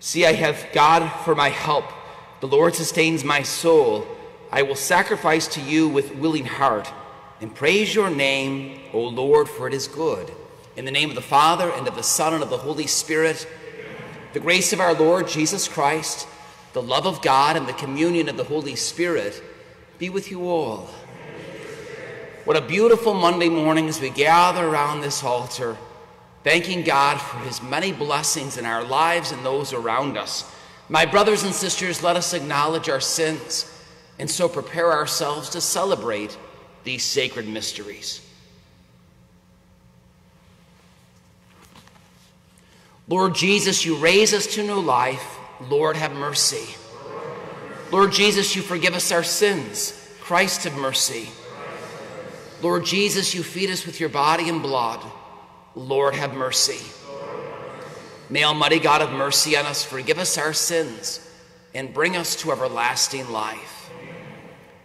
See, I have God for my help. The Lord sustains my soul. I will sacrifice to you with willing heart and praise your name, O Lord, for it is good. In the name of the Father, and of the Son, and of the Holy Spirit, the grace of our Lord Jesus Christ, the love of God, and the communion of the Holy Spirit be with you all. What a beautiful Monday morning as we gather around this altar, thanking God for his many blessings in our lives and those around us. My brothers and sisters, let us acknowledge our sins and so prepare ourselves to celebrate these sacred mysteries. Lord Jesus, you raise us to new life. Lord, have mercy. Lord Jesus, you forgive us our sins. Christ, have mercy. Lord Jesus, you feed us with your body and blood. Lord, have mercy. May Almighty God have mercy on us, forgive us our sins, and bring us to everlasting life.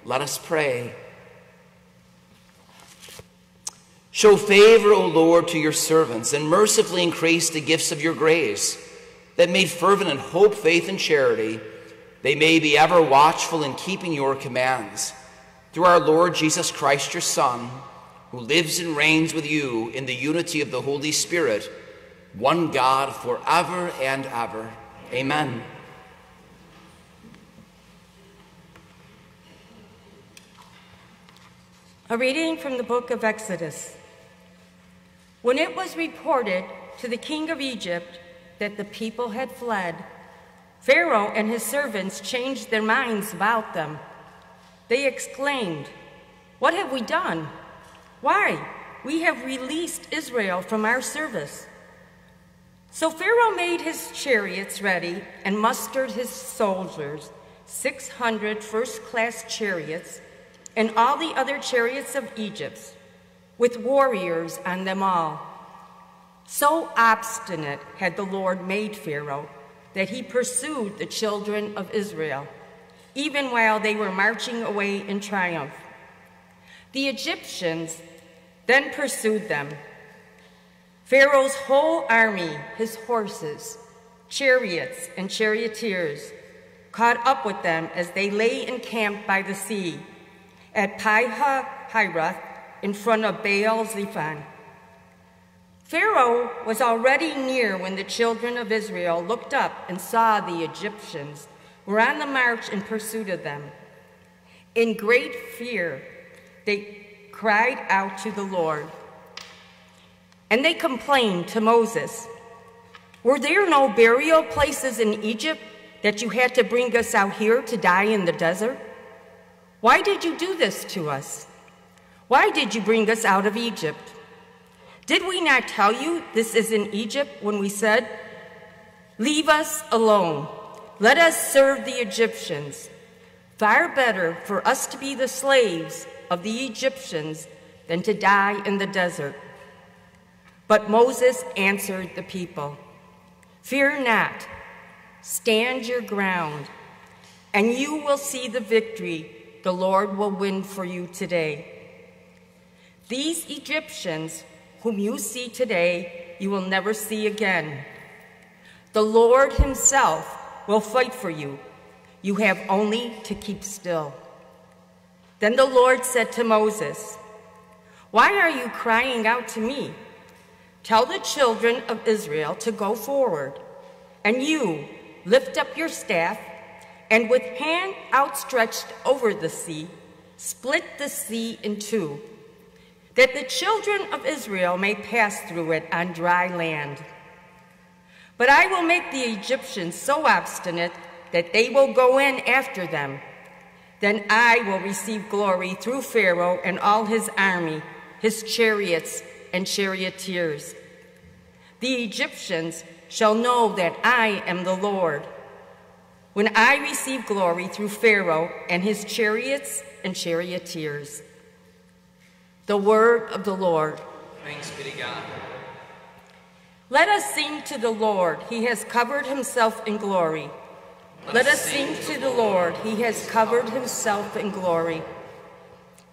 Let us pray. Show favor, O Lord, to your servants, and mercifully increase the gifts of your grace, that made fervent in hope, faith, and charity, they may be ever watchful in keeping your commands through our Lord Jesus Christ, your Son, who lives and reigns with you in the unity of the Holy Spirit, one God forever and ever. Amen. A reading from the book of Exodus. When it was reported to the king of Egypt that the people had fled, Pharaoh and his servants changed their minds about them. They exclaimed, What have we done? Why? We have released Israel from our service. So Pharaoh made his chariots ready and mustered his soldiers, 600 first class chariots, and all the other chariots of Egypt, with warriors on them all. So obstinate had the Lord made Pharaoh that he pursued the children of Israel even while they were marching away in triumph. The Egyptians then pursued them. Pharaoh's whole army, his horses, chariots, and charioteers, caught up with them as they lay encamped by the sea at Pi-hahiroth in front of Baal Zephon. Pharaoh was already near when the children of Israel looked up and saw the Egyptians were on the march in pursuit of them. In great fear, they cried out to the Lord. And they complained to Moses Were there no burial places in Egypt that you had to bring us out here to die in the desert? Why did you do this to us? Why did you bring us out of Egypt? Did we not tell you this is in Egypt when we said, Leave us alone? Let us serve the Egyptians. Far better for us to be the slaves of the Egyptians than to die in the desert. But Moses answered the people, Fear not, stand your ground, and you will see the victory the Lord will win for you today. These Egyptians whom you see today, you will never see again. The Lord himself will fight for you. You have only to keep still. Then the Lord said to Moses, Why are you crying out to me? Tell the children of Israel to go forward, and you lift up your staff, and with hand outstretched over the sea, split the sea in two, that the children of Israel may pass through it on dry land. But I will make the Egyptians so obstinate that they will go in after them. Then I will receive glory through Pharaoh and all his army, his chariots and charioteers. The Egyptians shall know that I am the Lord. When I receive glory through Pharaoh and his chariots and charioteers. The word of the Lord. Thanks be to God. Let us sing to the Lord. He has covered himself in glory. Let us sing to the Lord. He has covered himself in glory.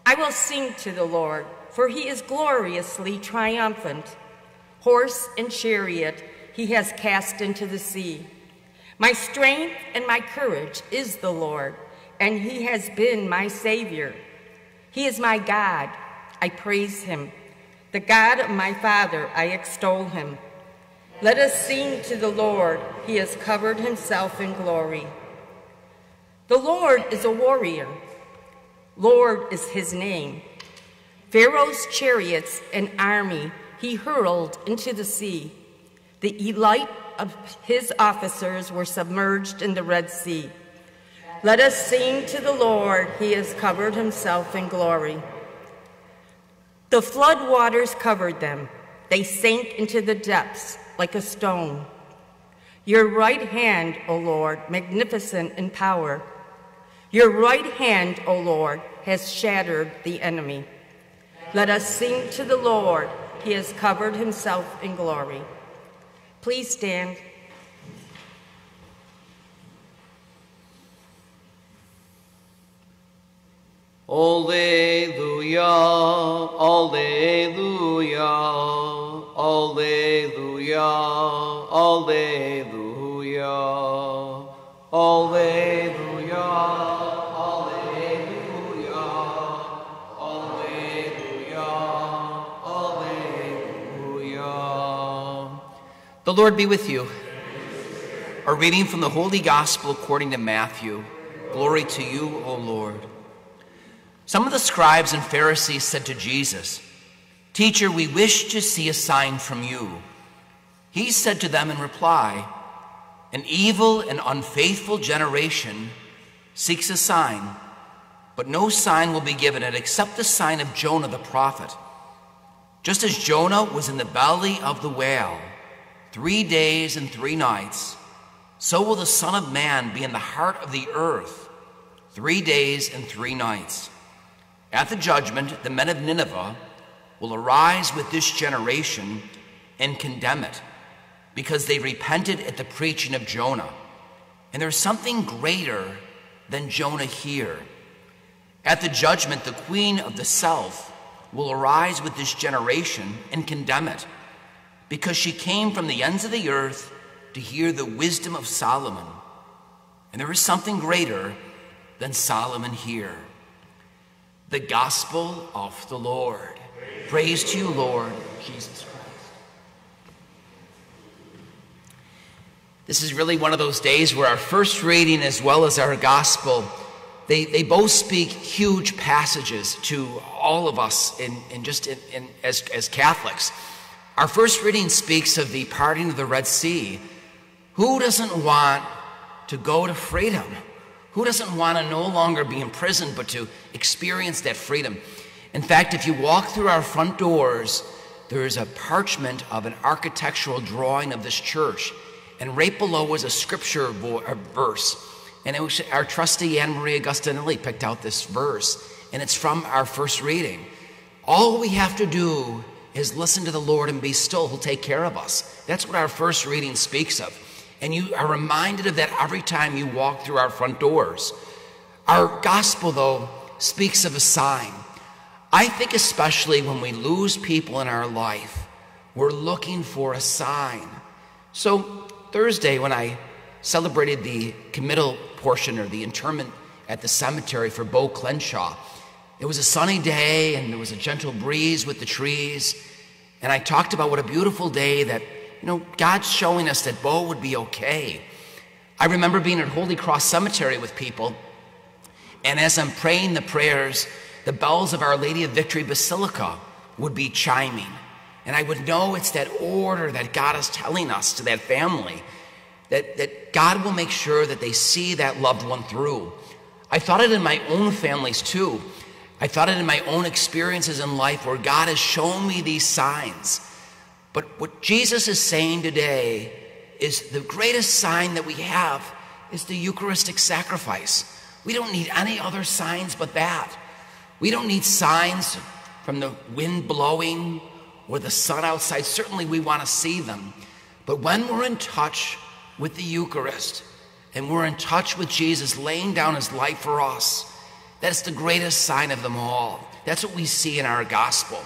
I will sing to the Lord, for he is gloriously triumphant. Horse and chariot he has cast into the sea. My strength and my courage is the Lord, and he has been my Savior. He is my God. I praise him. The God of my father, I extol him. Let us sing to the Lord. He has covered himself in glory. The Lord is a warrior. Lord is his name. Pharaoh's chariots and army he hurled into the sea. The elite of his officers were submerged in the Red Sea. Let us sing to the Lord. He has covered himself in glory. The flood waters covered them. They sank into the depths like a stone. Your right hand, O Lord, magnificent in power. Your right hand, O Lord, has shattered the enemy. Let us sing to the Lord. He has covered himself in glory. Please stand. Alleluia, Alleluia, Alleluia, Alleluia, Alleluia, Alleluia, Alleluia, Alleluia. The Lord be with you. A reading from the Holy Gospel according to Matthew. Glory to you, O Lord. Some of the scribes and Pharisees said to Jesus, Teacher, we wish to see a sign from you. He said to them in reply, An evil and unfaithful generation seeks a sign, but no sign will be given it except the sign of Jonah the prophet. Just as Jonah was in the belly of the whale three days and three nights, so will the Son of Man be in the heart of the earth three days and three nights. At the judgment, the men of Nineveh will arise with this generation and condemn it, because they repented at the preaching of Jonah. And there's something greater than Jonah here. At the judgment, the queen of the south will arise with this generation and condemn it, because she came from the ends of the earth to hear the wisdom of Solomon. And there is something greater than Solomon here the gospel of the Lord. Praise to you, Lord Jesus Christ. This is really one of those days where our first reading as well as our gospel, they, they both speak huge passages to all of us in, in just in, in, as, as Catholics. Our first reading speaks of the parting of the Red Sea. Who doesn't want to go to freedom? Who doesn't want to no longer be imprisoned but to experience that freedom? In fact, if you walk through our front doors, there is a parchment of an architectural drawing of this church. And right below was a scripture verse. And it was our trustee Anne Marie Augustinelli picked out this verse, and it's from our first reading. All we have to do is listen to the Lord and be still. He'll take care of us. That's what our first reading speaks of. And you are reminded of that every time you walk through our front doors. Our gospel, though, speaks of a sign. I think, especially when we lose people in our life, we're looking for a sign. So, Thursday, when I celebrated the committal portion or the interment at the cemetery for Bo Clenshaw, it was a sunny day and there was a gentle breeze with the trees. And I talked about what a beautiful day that you know, God's showing us that Bo would be okay. I remember being at Holy Cross Cemetery with people, and as I'm praying the prayers, the bells of Our Lady of Victory Basilica would be chiming. And I would know it's that order that God is telling us to that family, that, that God will make sure that they see that loved one through. I thought it in my own families too. I thought it in my own experiences in life where God has shown me these signs but what Jesus is saying today is the greatest sign that we have is the Eucharistic sacrifice. We don't need any other signs but that. We don't need signs from the wind blowing or the sun outside. Certainly, we want to see them. But when we're in touch with the Eucharist and we're in touch with Jesus laying down his life for us, that's the greatest sign of them all. That's what we see in our gospel.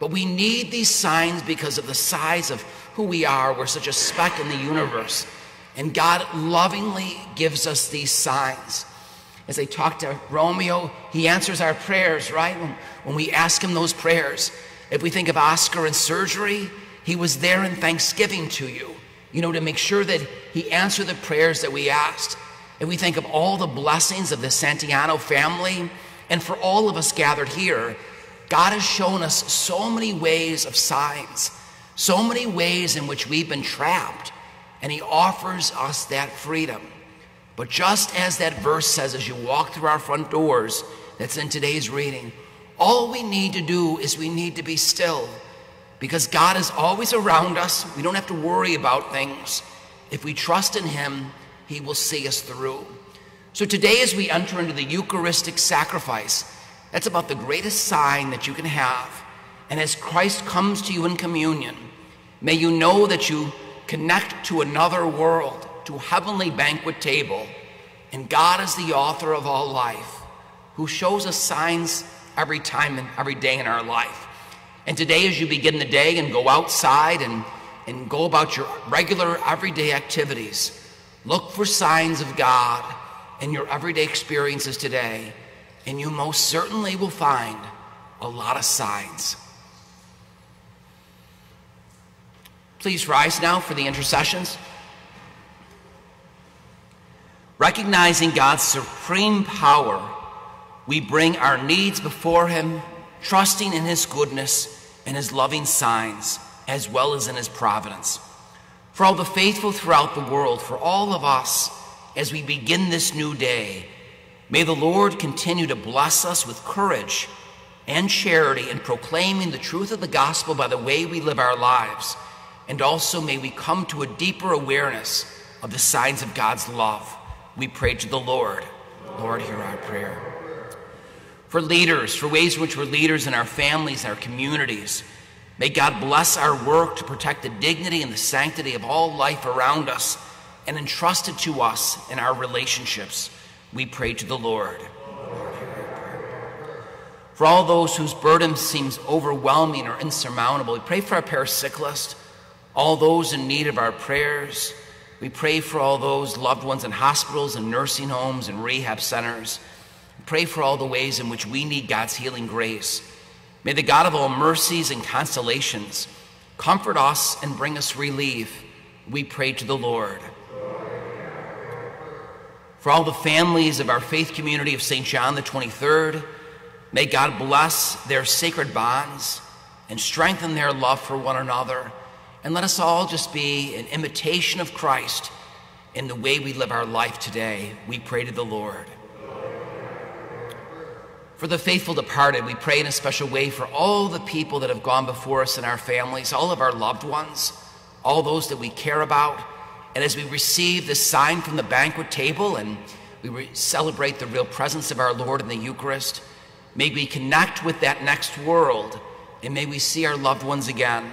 But we need these signs because of the size of who we are. We're such a speck in the universe. And God lovingly gives us these signs. As I talk to Romeo, he answers our prayers, right? When, when we ask him those prayers. If we think of Oscar in surgery, he was there in thanksgiving to you, you know, to make sure that he answered the prayers that we asked. And we think of all the blessings of the Santiano family, and for all of us gathered here, God has shown us so many ways of signs, so many ways in which we've been trapped, and He offers us that freedom. But just as that verse says, as you walk through our front doors, that's in today's reading, all we need to do is we need to be still because God is always around us. We don't have to worry about things. If we trust in Him, He will see us through. So today, as we enter into the Eucharistic sacrifice, that's about the greatest sign that you can have. And as Christ comes to you in communion, may you know that you connect to another world, to heavenly banquet table. And God is the author of all life, who shows us signs every time and every day in our life. And today, as you begin the day and go outside and, and go about your regular everyday activities, look for signs of God in your everyday experiences today, and you most certainly will find a lot of signs. Please rise now for the intercessions. Recognizing God's supreme power, we bring our needs before Him, trusting in His goodness and His loving signs, as well as in His providence. For all the faithful throughout the world, for all of us, as we begin this new day, may the Lord continue to bless us with courage and charity in proclaiming the truth of the gospel by the way we live our lives. And also may we come to a deeper awareness of the signs of God's love. We pray to the Lord. Lord, hear our prayer. For leaders, for ways in which we're leaders in our families, and our communities, may God bless our work to protect the dignity and the sanctity of all life around us and entrust it to us in our relationships. We pray to the Lord. For all those whose burden seems overwhelming or insurmountable, we pray for our paracyclist, all those in need of our prayers. We pray for all those loved ones in hospitals and nursing homes and rehab centers. Pray for all the ways in which we need God's healing grace. May the God of all mercies and consolations comfort us and bring us relief. We pray to the Lord. For all the families of our faith community of St. John the 23rd, may God bless their sacred bonds and strengthen their love for one another. And let us all just be an imitation of Christ in the way we live our life today. We pray to the Lord. For the faithful departed, we pray in a special way for all the people that have gone before us in our families, all of our loved ones, all those that we care about. And as we receive this sign from the banquet table and we celebrate the real presence of our Lord in the Eucharist, may we connect with that next world and may we see our loved ones again.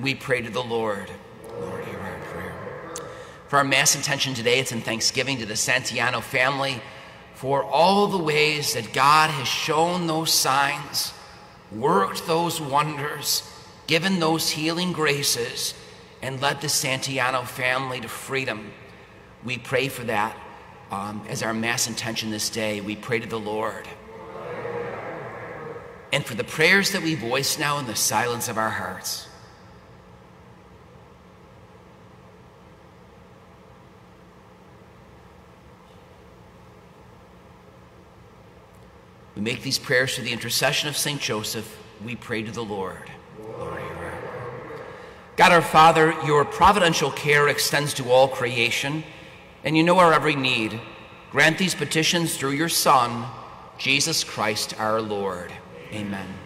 We pray to the Lord. Lord, hear our prayer. For our Mass intention today, it's in thanksgiving to the Santiano family for all the ways that God has shown those signs, worked those wonders, given those healing graces, and led the Santiano family to freedom. We pray for that um, as our Mass intention this day. We pray to the Lord. And for the prayers that we voice now in the silence of our hearts. We make these prayers through the intercession of St. Joseph. We pray to the Lord. Lord God our Father, your providential care extends to all creation, and you know our every need. Grant these petitions through your Son, Jesus Christ our Lord. Amen.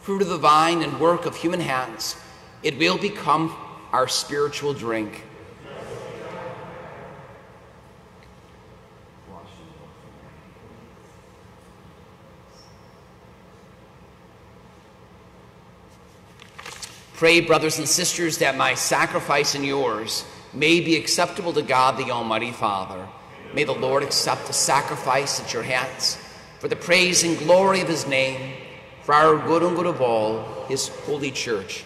fruit of the vine and work of human hands. It will become our spiritual drink. Pray, brothers and sisters, that my sacrifice and yours may be acceptable to God the Almighty Father. May the Lord accept the sacrifice at your hands for the praise and glory of his name, our good and good of all, his holy church.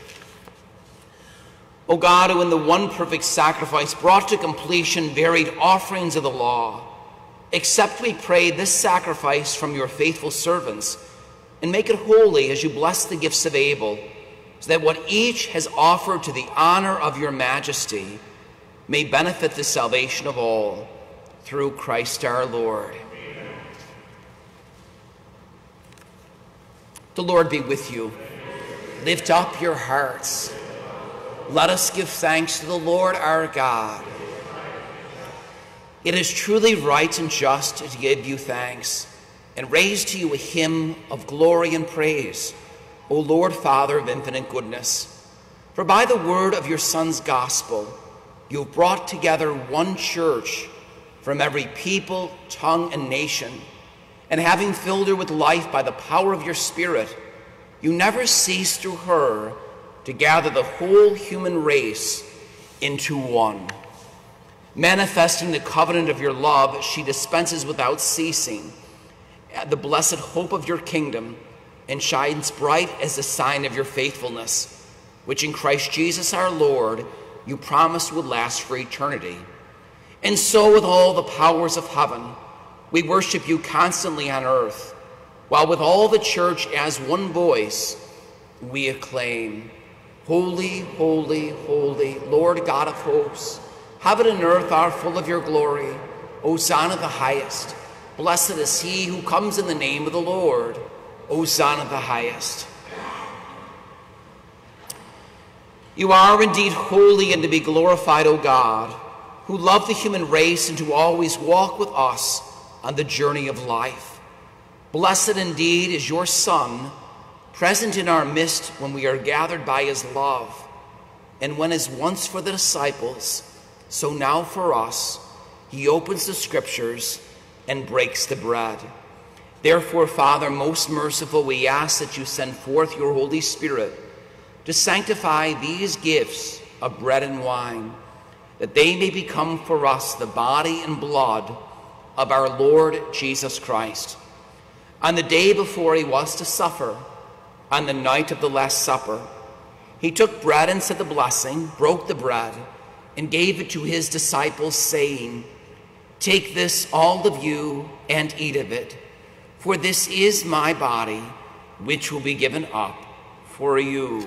O God, who in the one perfect sacrifice brought to completion varied offerings of the law, accept, we pray, this sacrifice from your faithful servants, and make it holy as you bless the gifts of Abel so that what each has offered to the honor of your majesty may benefit the salvation of all through Christ our Lord. The Lord be with you. Lift up your hearts. Let us give thanks to the Lord our God. It is truly right and just to give you thanks and raise to you a hymn of glory and praise O Lord, Father of infinite goodness. For by the word of your Son's gospel, you have brought together one church from every people, tongue, and nation. And having filled her with life by the power of your Spirit, you never cease through her to gather the whole human race into one. Manifesting the covenant of your love, she dispenses without ceasing the blessed hope of your kingdom and shines bright as a sign of your faithfulness, which in Christ Jesus our Lord you promised would last for eternity. And so, with all the powers of heaven, we worship you constantly on earth, while with all the church as one voice, we acclaim, Holy, holy, holy, Lord God of hosts, heaven and earth are full of your glory. Hosanna the highest. Blessed is he who comes in the name of the Lord. Hosanna in the highest. You are indeed holy and to be glorified, O God, who love the human race and to always walk with us on the journey of life. Blessed indeed is your Son, present in our midst when we are gathered by his love, and when as once for the disciples, so now for us, he opens the scriptures and breaks the bread. Therefore, Father, most merciful, we ask that you send forth your Holy Spirit to sanctify these gifts of bread and wine, that they may become for us the body and blood of our Lord Jesus Christ. On the day before he was to suffer, on the night of the Last Supper, he took bread and said the blessing, broke the bread, and gave it to his disciples, saying, Take this, all of you, and eat of it. For this is my body, which will be given up for you.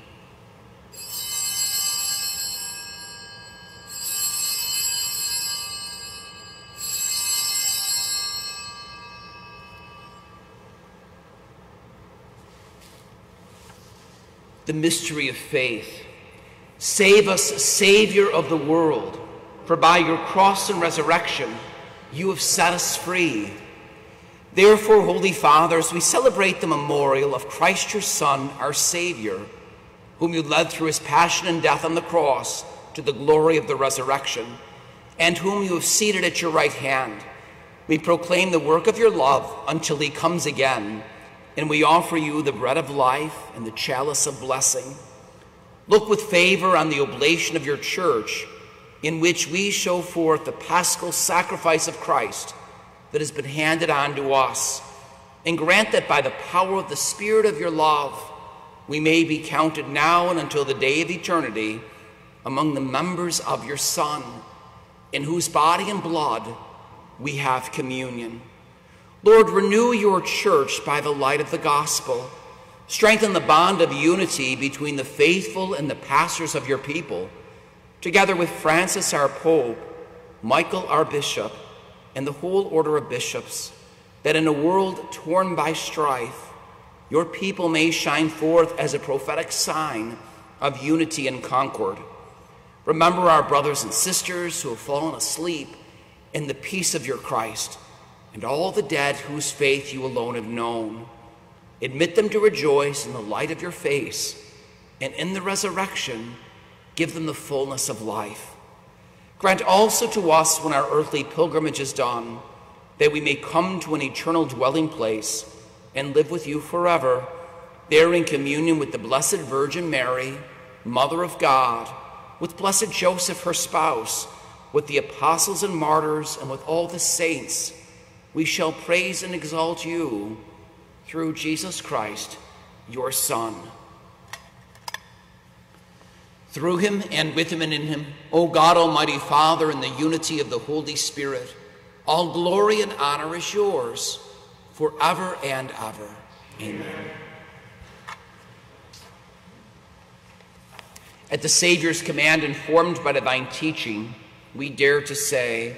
The mystery of faith. Save us, Savior of the world, for by your cross and resurrection you have set us free. Therefore, Holy Fathers, we celebrate the memorial of Christ your Son, our Savior, whom you led through his passion and death on the cross to the glory of the resurrection, and whom you have seated at your right hand. We proclaim the work of your love until he comes again and we offer you the bread of life and the chalice of blessing. Look with favor on the oblation of your church, in which we show forth the paschal sacrifice of Christ, that has been handed on to us, and grant that by the power of the Spirit of your love, we may be counted now and until the day of eternity among the members of your Son, in whose body and blood we have communion. Lord, renew your church by the light of the gospel. Strengthen the bond of unity between the faithful and the pastors of your people, together with Francis, our Pope, Michael, our Bishop, and the whole order of bishops, that in a world torn by strife, your people may shine forth as a prophetic sign of unity and concord. Remember our brothers and sisters who have fallen asleep in the peace of your Christ, and all the dead whose faith you alone have known. Admit them to rejoice in the light of your face, and in the resurrection, give them the fullness of life. Grant also to us, when our earthly pilgrimage is done, that we may come to an eternal dwelling place and live with you forever, there in communion with the Blessed Virgin Mary, Mother of God, with blessed Joseph, her spouse, with the apostles and martyrs, and with all the saints, we shall praise and exalt you through Jesus Christ, your Son. Through him and with him and in him, O God, Almighty Father, in the unity of the Holy Spirit, all glory and honor is yours forever and ever. Amen. At the Savior's command, informed by divine teaching, we dare to say,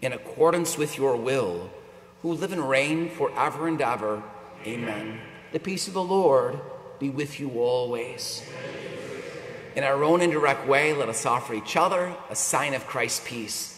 in accordance with your will, who live and reign forever and ever. Amen. The peace of the Lord be with you always. In our own indirect way, let us offer each other a sign of Christ's peace.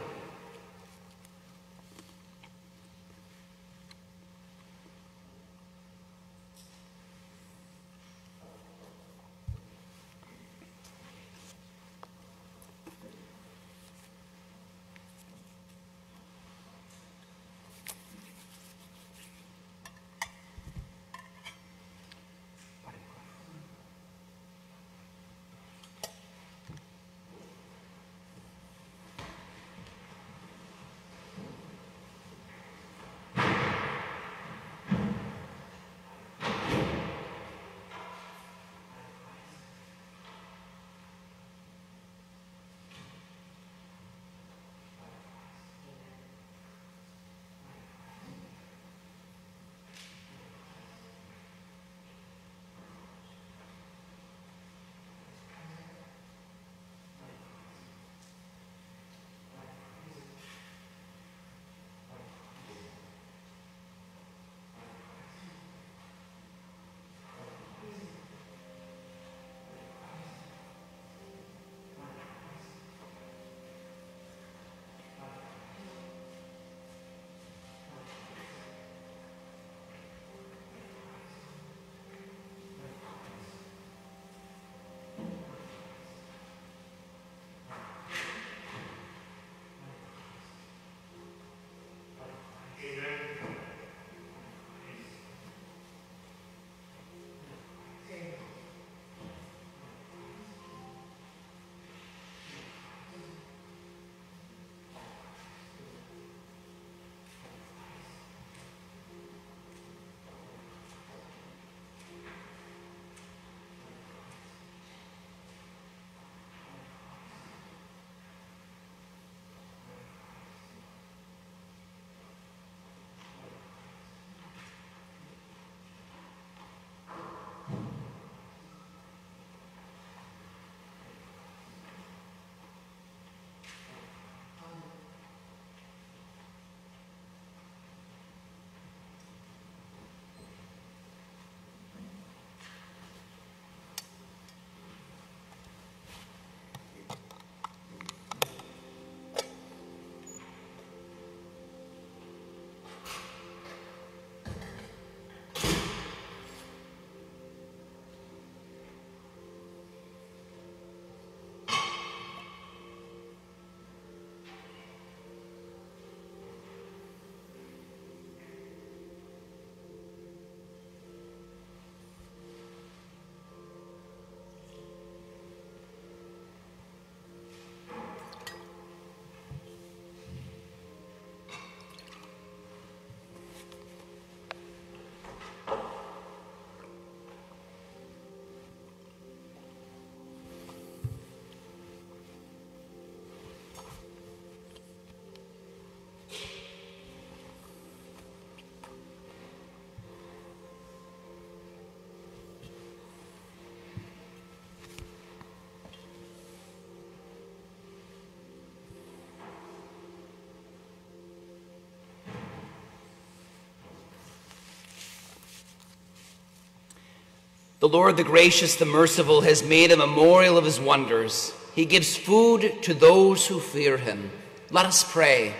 The Lord, the gracious, the merciful, has made a memorial of his wonders. He gives food to those who fear him. Let us pray.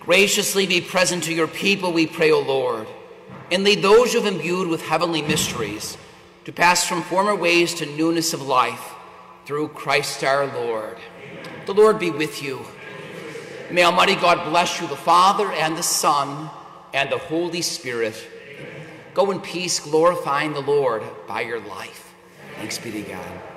Graciously be present to your people, we pray, O Lord, and lead those you have imbued with heavenly mysteries to pass from former ways to newness of life through Christ our Lord. The Lord be with you. May Almighty God bless you, the Father and the Son and the Holy Spirit. Go in peace, glorifying the Lord by your life. Thanks be to God.